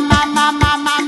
ma ma ma ma ma